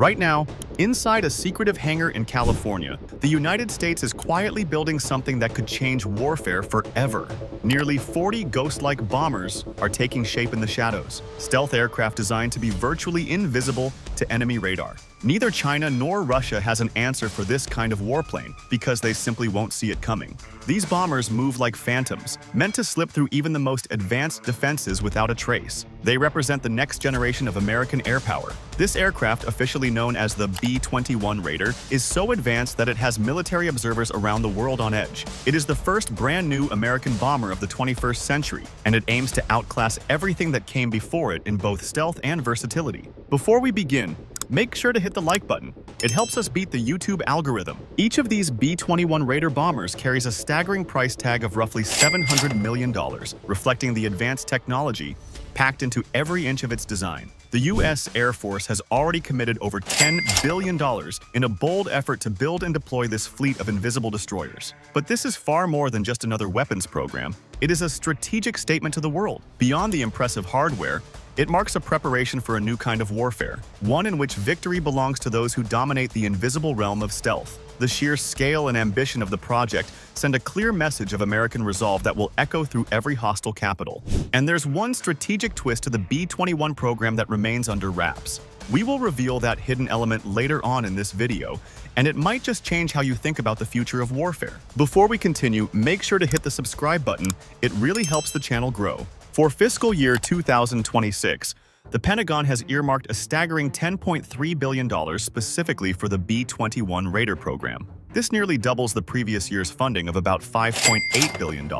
Right now, inside a secretive hangar in California, the United States is quietly building something that could change warfare forever. Nearly 40 ghost-like bombers are taking shape in the shadows, stealth aircraft designed to be virtually invisible to enemy radar. Neither China nor Russia has an answer for this kind of warplane because they simply won't see it coming. These bombers move like phantoms, meant to slip through even the most advanced defenses without a trace. They represent the next generation of American air power. This aircraft, officially known as the B-21 Raider, is so advanced that it has military observers around the world on edge. It is the first brand new American bomber of the 21st century, and it aims to outclass everything that came before it in both stealth and versatility. Before we begin, make sure to hit the like button. It helps us beat the YouTube algorithm. Each of these B-21 Raider bombers carries a staggering price tag of roughly $700 million, reflecting the advanced technology packed into every inch of its design. The U.S. Air Force has already committed over $10 billion in a bold effort to build and deploy this fleet of invisible destroyers. But this is far more than just another weapons program. It is a strategic statement to the world. Beyond the impressive hardware, it marks a preparation for a new kind of warfare, one in which victory belongs to those who dominate the invisible realm of stealth. The sheer scale and ambition of the project send a clear message of American resolve that will echo through every hostile capital. And there's one strategic twist to the B-21 program that remains under wraps. We will reveal that hidden element later on in this video, and it might just change how you think about the future of warfare. Before we continue, make sure to hit the subscribe button. It really helps the channel grow. For fiscal year 2026, the Pentagon has earmarked a staggering $10.3 billion specifically for the B-21 Raider program. This nearly doubles the previous year's funding of about $5.8 billion.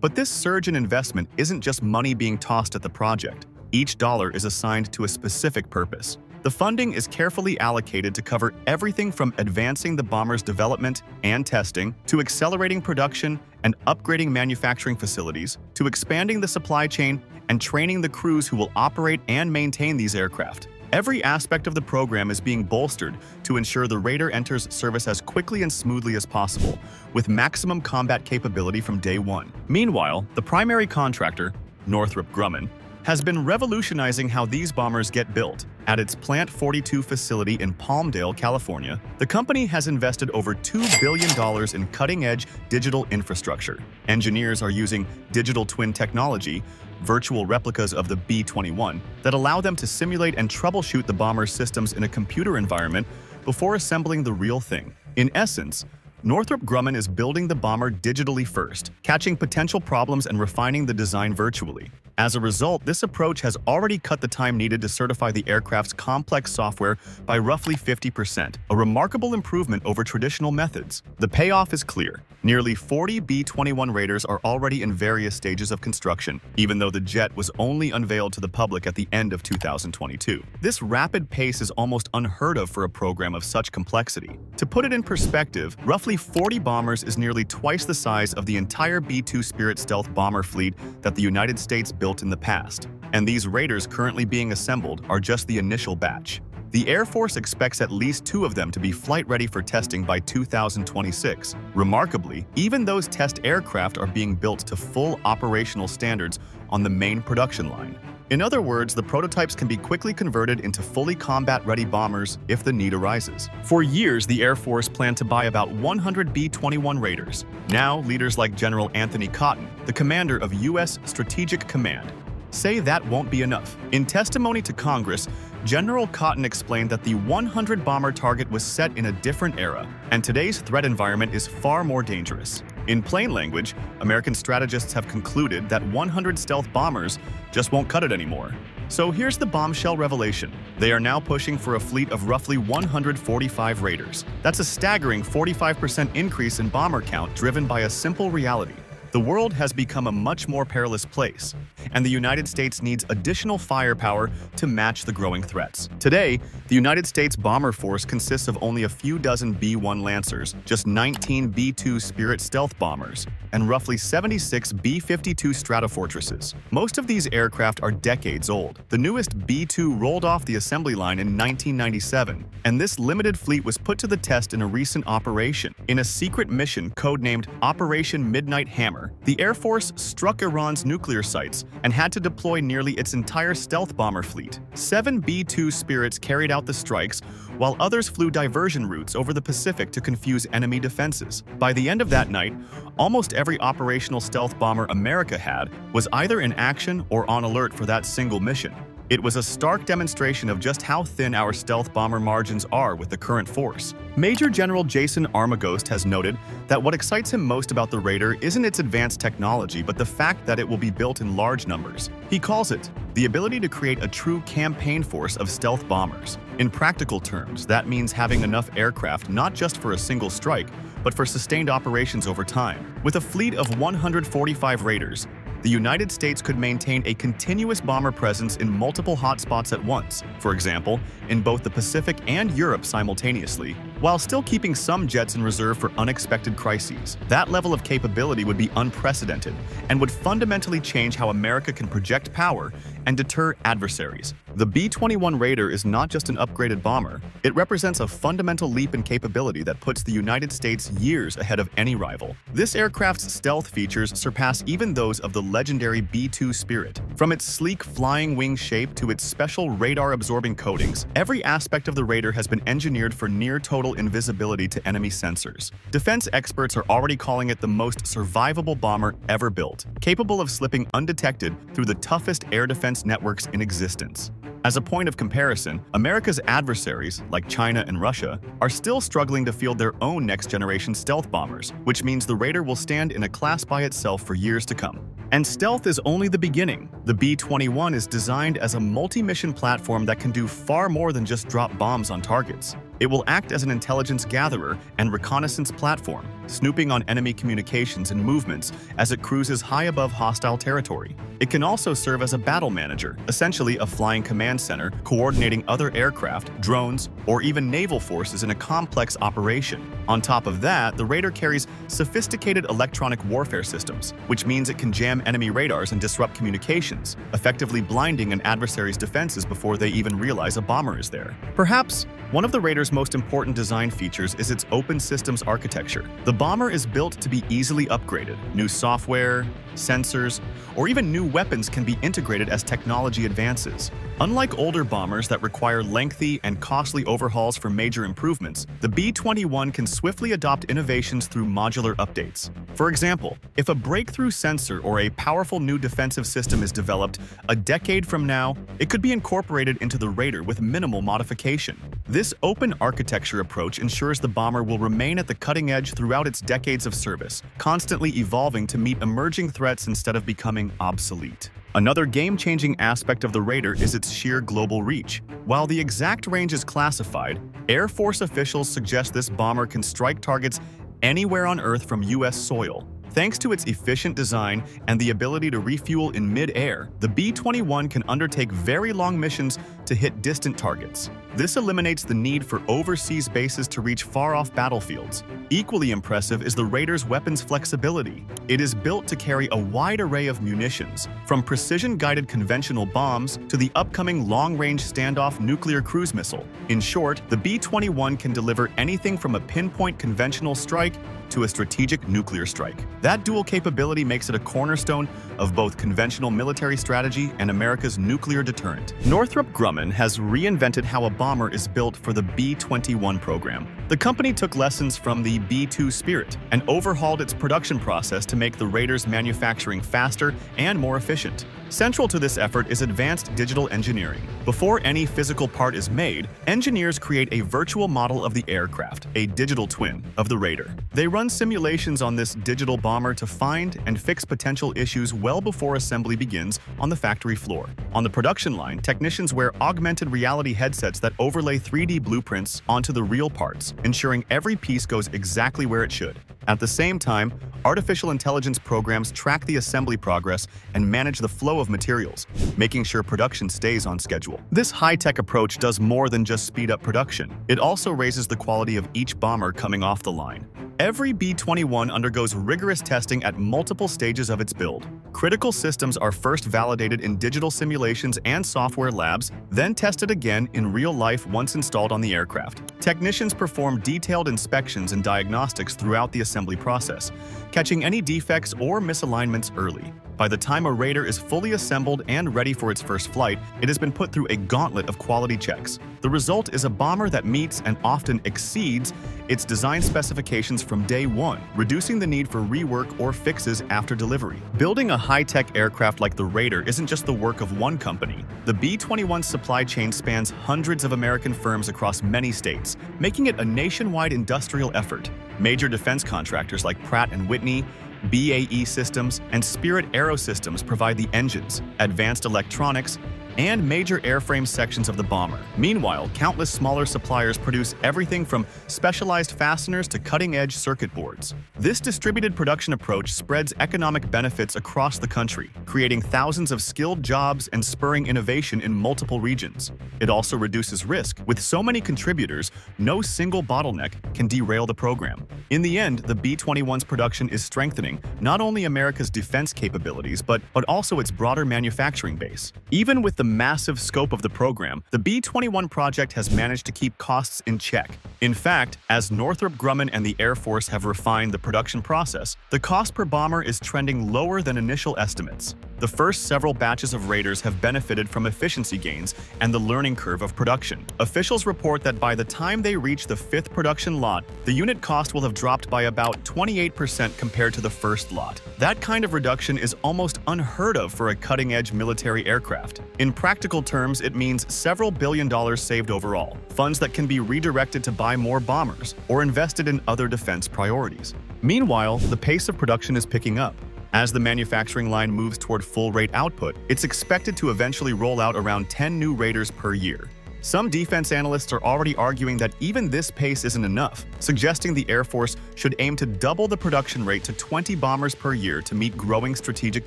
But this surge in investment isn't just money being tossed at the project. Each dollar is assigned to a specific purpose. The funding is carefully allocated to cover everything from advancing the bomber's development and testing, to accelerating production and upgrading manufacturing facilities, to expanding the supply chain and training the crews who will operate and maintain these aircraft. Every aspect of the program is being bolstered to ensure the Raider enters service as quickly and smoothly as possible, with maximum combat capability from day one. Meanwhile, the primary contractor, Northrop Grumman, has been revolutionizing how these bombers get built. At its Plant 42 facility in Palmdale, California, the company has invested over $2 billion in cutting-edge digital infrastructure. Engineers are using digital twin technology, virtual replicas of the B-21, that allow them to simulate and troubleshoot the bomber's systems in a computer environment before assembling the real thing. In essence, Northrop Grumman is building the bomber digitally first, catching potential problems and refining the design virtually. As a result, this approach has already cut the time needed to certify the aircraft's complex software by roughly 50%, a remarkable improvement over traditional methods. The payoff is clear. Nearly 40 B-21 Raiders are already in various stages of construction, even though the jet was only unveiled to the public at the end of 2022. This rapid pace is almost unheard of for a program of such complexity. To put it in perspective, roughly 40 bombers is nearly twice the size of the entire B-2 Spirit stealth bomber fleet that the United States built built in the past, and these Raiders currently being assembled are just the initial batch. The Air Force expects at least two of them to be flight-ready for testing by 2026. Remarkably, even those test aircraft are being built to full operational standards on the main production line. In other words, the prototypes can be quickly converted into fully combat-ready bombers if the need arises. For years, the Air Force planned to buy about 100 B-21 Raiders. Now, leaders like General Anthony Cotton, the commander of U.S. Strategic Command, say that won't be enough. In testimony to Congress, General Cotton explained that the 100 bomber target was set in a different era, and today's threat environment is far more dangerous. In plain language, American strategists have concluded that 100 stealth bombers just won't cut it anymore. So here's the bombshell revelation. They are now pushing for a fleet of roughly 145 Raiders. That's a staggering 45% increase in bomber count driven by a simple reality. The world has become a much more perilous place, and the United States needs additional firepower to match the growing threats. Today, the United States bomber force consists of only a few dozen B-1 Lancers, just 19 B-2 Spirit stealth bombers, and roughly 76 B-52 Stratofortresses. Most of these aircraft are decades old. The newest B-2 rolled off the assembly line in 1997, and this limited fleet was put to the test in a recent operation, in a secret mission codenamed Operation Midnight Hammer the Air Force struck Iran's nuclear sites and had to deploy nearly its entire stealth bomber fleet. Seven B-2 Spirits carried out the strikes, while others flew diversion routes over the Pacific to confuse enemy defenses. By the end of that night, almost every operational stealth bomber America had was either in action or on alert for that single mission. It was a stark demonstration of just how thin our stealth bomber margins are with the current force. Major General Jason Armagost has noted that what excites him most about the Raider isn't its advanced technology, but the fact that it will be built in large numbers. He calls it the ability to create a true campaign force of stealth bombers. In practical terms, that means having enough aircraft not just for a single strike, but for sustained operations over time. With a fleet of 145 Raiders, the United States could maintain a continuous bomber presence in multiple hotspots at once, for example, in both the Pacific and Europe simultaneously, while still keeping some jets in reserve for unexpected crises. That level of capability would be unprecedented and would fundamentally change how America can project power and deter adversaries. The B-21 Raider is not just an upgraded bomber, it represents a fundamental leap in capability that puts the United States years ahead of any rival. This aircraft's stealth features surpass even those of the legendary B-2 Spirit. From its sleek flying wing shape to its special radar-absorbing coatings, every aspect of the Raider has been engineered for near-total invisibility to enemy sensors. Defense experts are already calling it the most survivable bomber ever built, capable of slipping undetected through the toughest air defense networks in existence. As a point of comparison, America's adversaries, like China and Russia, are still struggling to field their own next-generation stealth bombers, which means the Raider will stand in a class by itself for years to come. And stealth is only the beginning. The B-21 is designed as a multi-mission platform that can do far more than just drop bombs on targets. It will act as an intelligence gatherer and reconnaissance platform, snooping on enemy communications and movements as it cruises high above hostile territory. It can also serve as a battle manager, essentially a flying command center coordinating other aircraft, drones, or even naval forces in a complex operation. On top of that, the Raider carries sophisticated electronic warfare systems, which means it can jam enemy radars and disrupt communications, effectively blinding an adversary's defenses before they even realize a bomber is there. Perhaps one of the Raider's most important design features is its open systems architecture. The bomber is built to be easily upgraded. New software, sensors, or even new weapons can be integrated as technology advances. Unlike older bombers that require lengthy and costly overhauls for major improvements, the B-21 can swiftly adopt innovations through modular updates. For example, if a breakthrough sensor or a powerful new defensive system is developed a decade from now, it could be incorporated into the Raider with minimal modification. This open architecture approach ensures the bomber will remain at the cutting edge throughout its decades of service, constantly evolving to meet emerging threats instead of becoming obsolete. Another game-changing aspect of the Raider is its sheer global reach. While the exact range is classified, Air Force officials suggest this bomber can strike targets anywhere on Earth from U.S. soil. Thanks to its efficient design and the ability to refuel in mid-air, the B-21 can undertake very long missions to hit distant targets. This eliminates the need for overseas bases to reach far-off battlefields. Equally impressive is the Raider's weapons flexibility. It is built to carry a wide array of munitions, from precision-guided conventional bombs to the upcoming long-range standoff nuclear cruise missile. In short, the B-21 can deliver anything from a pinpoint conventional strike to a strategic nuclear strike. That dual capability makes it a cornerstone of both conventional military strategy and America's nuclear deterrent. Northrop Grumman has reinvented how a bomber is built for the B-21 program. The company took lessons from the B-2 Spirit and overhauled its production process to make the Raider's manufacturing faster and more efficient. Central to this effort is advanced digital engineering. Before any physical part is made, engineers create a virtual model of the aircraft, a digital twin of the Raider. They run simulations on this digital bomber to find and fix potential issues well before assembly begins on the factory floor. On the production line, technicians wear augmented reality headsets that overlay 3D blueprints onto the real parts, ensuring every piece goes exactly where it should. At the same time, artificial intelligence programs track the assembly progress and manage the flow of materials, making sure production stays on schedule. This high-tech approach does more than just speed up production. It also raises the quality of each bomber coming off the line. Every B-21 undergoes rigorous testing at multiple stages of its build. Critical systems are first validated in digital simulations and software labs, then tested again in real life once installed on the aircraft. Technicians perform detailed inspections and diagnostics throughout the assembly assembly process, catching any defects or misalignments early. By the time a Raider is fully assembled and ready for its first flight, it has been put through a gauntlet of quality checks. The result is a bomber that meets and often exceeds its design specifications from day one, reducing the need for rework or fixes after delivery. Building a high-tech aircraft like the Raider isn't just the work of one company. The B-21 supply chain spans hundreds of American firms across many states, making it a nationwide industrial effort. Major defense contractors like Pratt & Whitney, BAE Systems, and Spirit Aerosystems provide the engines, advanced electronics, and major airframe sections of the bomber. Meanwhile, countless smaller suppliers produce everything from specialized fasteners to cutting-edge circuit boards. This distributed production approach spreads economic benefits across the country, creating thousands of skilled jobs and spurring innovation in multiple regions. It also reduces risk. With so many contributors, no single bottleneck can derail the program. In the end, the B-21's production is strengthening not only America's defense capabilities, but, but also its broader manufacturing base. Even with the massive scope of the program, the B-21 project has managed to keep costs in check. In fact, as Northrop Grumman and the Air Force have refined the production process, the cost per bomber is trending lower than initial estimates. The first several batches of Raiders have benefited from efficiency gains and the learning curve of production. Officials report that by the time they reach the fifth production lot, the unit cost will have dropped by about 28% compared to the first lot. That kind of reduction is almost unheard of for a cutting-edge military aircraft. In practical terms, it means several billion dollars saved overall, funds that can be redirected to buy more bombers or invested in other defense priorities. Meanwhile, the pace of production is picking up. As the manufacturing line moves toward full-rate output, it's expected to eventually roll out around 10 new Raiders per year. Some defense analysts are already arguing that even this pace isn't enough, suggesting the Air Force should aim to double the production rate to 20 bombers per year to meet growing strategic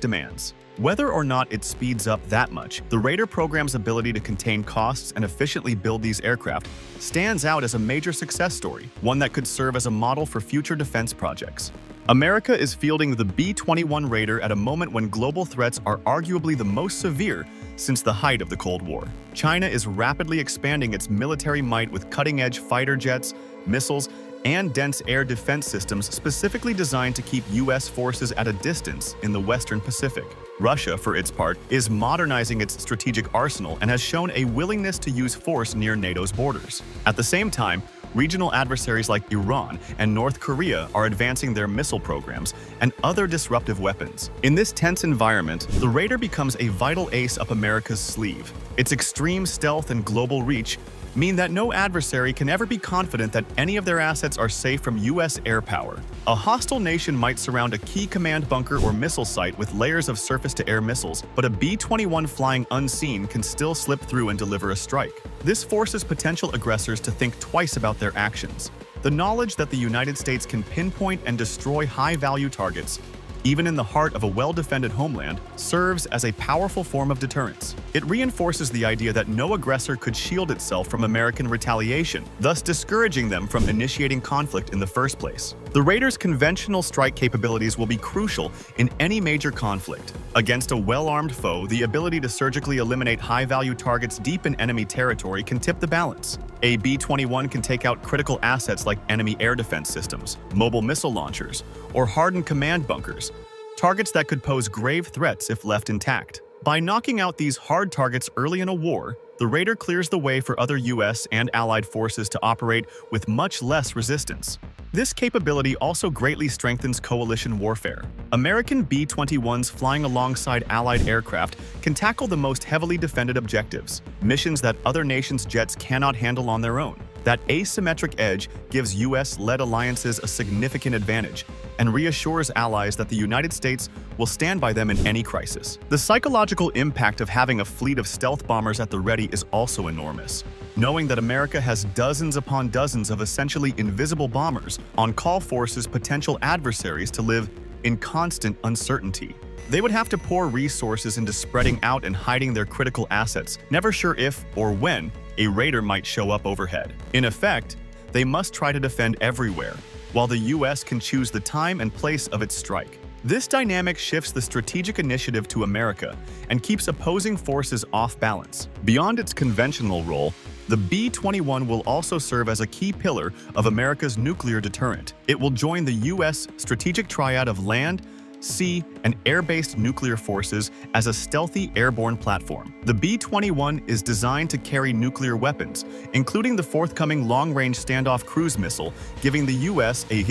demands. Whether or not it speeds up that much, the Raider program's ability to contain costs and efficiently build these aircraft stands out as a major success story, one that could serve as a model for future defense projects. America is fielding the B-21 Raider at a moment when global threats are arguably the most severe since the height of the Cold War. China is rapidly expanding its military might with cutting-edge fighter jets, missiles, and dense air defense systems specifically designed to keep U.S. forces at a distance in the Western Pacific. Russia, for its part, is modernizing its strategic arsenal and has shown a willingness to use force near NATO's borders. At the same time, regional adversaries like Iran and North Korea are advancing their missile programs and other disruptive weapons. In this tense environment, the Raider becomes a vital ace up America's sleeve. Its extreme stealth and global reach mean that no adversary can ever be confident that any of their assets are safe from U.S. air power. A hostile nation might surround a key command bunker or missile site with layers of surface-to-air missiles, but a B-21 flying unseen can still slip through and deliver a strike. This forces potential aggressors to think twice about their actions. The knowledge that the United States can pinpoint and destroy high-value targets even in the heart of a well-defended homeland, serves as a powerful form of deterrence. It reinforces the idea that no aggressor could shield itself from American retaliation, thus discouraging them from initiating conflict in the first place. The Raiders' conventional strike capabilities will be crucial in any major conflict. Against a well-armed foe, the ability to surgically eliminate high-value targets deep in enemy territory can tip the balance. A B-21 can take out critical assets like enemy air defense systems, mobile missile launchers, or hardened command bunkers, targets that could pose grave threats if left intact. By knocking out these hard targets early in a war, the Raider clears the way for other US and Allied forces to operate with much less resistance. This capability also greatly strengthens coalition warfare. American B-21s flying alongside Allied aircraft can tackle the most heavily defended objectives, missions that other nations' jets cannot handle on their own. That asymmetric edge gives US-led alliances a significant advantage and reassures allies that the United States will stand by them in any crisis. The psychological impact of having a fleet of stealth bombers at the ready is also enormous. Knowing that America has dozens upon dozens of essentially invisible bombers on call forces potential adversaries to live in constant uncertainty. They would have to pour resources into spreading out and hiding their critical assets, never sure if or when a raider might show up overhead. In effect, they must try to defend everywhere, while the US can choose the time and place of its strike. This dynamic shifts the strategic initiative to America and keeps opposing forces off balance. Beyond its conventional role, The B-21 will also serve as a key pillar of America's nuclear deterrent. It will join the U.S. strategic triad of land, sea, and air-based nuclear forces as a stealthy airborne platform. The B-21 is designed to carry nuclear weapons, including the forthcoming long-range standoff cruise missile, giving the U.S. a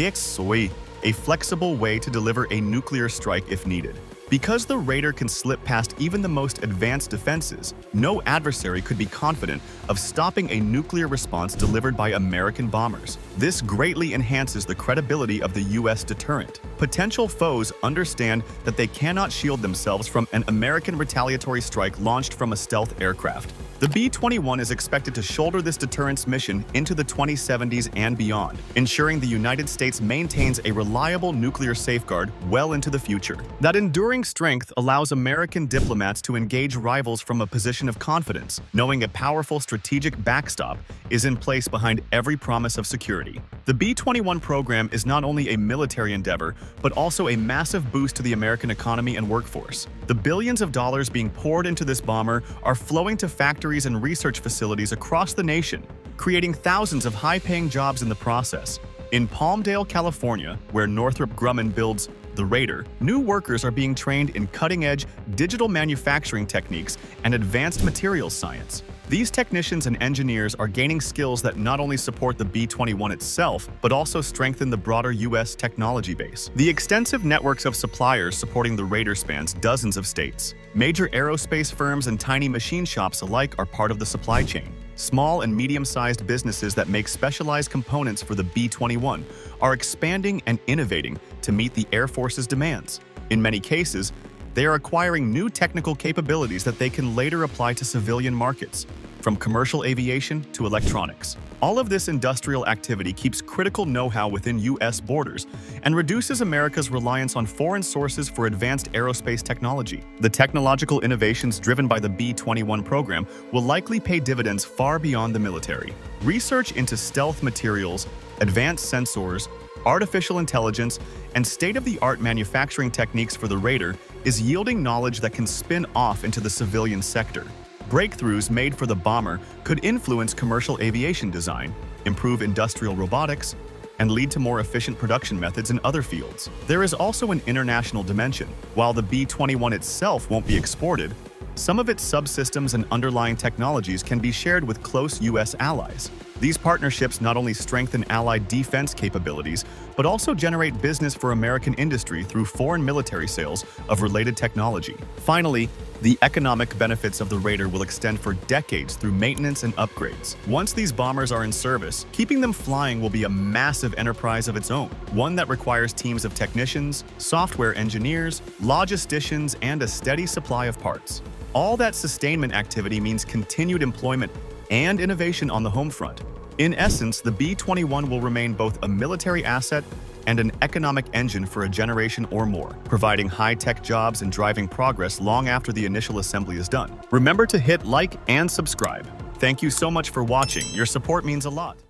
a flexible way to deliver a nuclear strike if needed. Because the Raider can slip past even the most advanced defenses, no adversary could be confident of stopping a nuclear response delivered by American bombers. This greatly enhances the credibility of the U.S. deterrent. Potential foes understand that they cannot shield themselves from an American retaliatory strike launched from a stealth aircraft. The B-21 is expected to shoulder this deterrence mission into the 2070s and beyond, ensuring the United States maintains a reliable nuclear safeguard well into the future. That enduring strength allows American diplomats to engage rivals from a position of confidence, knowing a powerful strategic backstop is in place behind every promise of security. The B-21 program is not only a military endeavor, but also a massive boost to the American economy and workforce. The billions of dollars being poured into this bomber are flowing to factories factories and research facilities across the nation, creating thousands of high-paying jobs in the process. In Palmdale, California, where Northrop Grumman builds the Raider, new workers are being trained in cutting-edge digital manufacturing techniques and advanced materials science. These technicians and engineers are gaining skills that not only support the B-21 itself, but also strengthen the broader U.S. technology base. The extensive networks of suppliers supporting the Raider spans dozens of states. Major aerospace firms and tiny machine shops alike are part of the supply chain. Small and medium-sized businesses that make specialized components for the B-21 are expanding and innovating to meet the Air Force's demands. In many cases, they are acquiring new technical capabilities that they can later apply to civilian markets, from commercial aviation to electronics. All of this industrial activity keeps critical know-how within U.S. borders and reduces America's reliance on foreign sources for advanced aerospace technology. The technological innovations driven by the B-21 program will likely pay dividends far beyond the military. Research into stealth materials, advanced sensors, artificial intelligence, and state-of-the-art manufacturing techniques for the Raider is yielding knowledge that can spin off into the civilian sector. Breakthroughs made for the bomber could influence commercial aviation design, improve industrial robotics, and lead to more efficient production methods in other fields. There is also an international dimension. While the B-21 itself won't be exported, some of its subsystems and underlying technologies can be shared with close U.S. allies. These partnerships not only strengthen Allied defense capabilities, but also generate business for American industry through foreign military sales of related technology. Finally, the economic benefits of the Raider will extend for decades through maintenance and upgrades. Once these bombers are in service, keeping them flying will be a massive enterprise of its own, one that requires teams of technicians, software engineers, logisticians, and a steady supply of parts. All that sustainment activity means continued employment and innovation on the home front. In essence, the B-21 will remain both a military asset and an economic engine for a generation or more, providing high-tech jobs and driving progress long after the initial assembly is done. Remember to hit like and subscribe. Thank you so much for watching. Your support means a lot.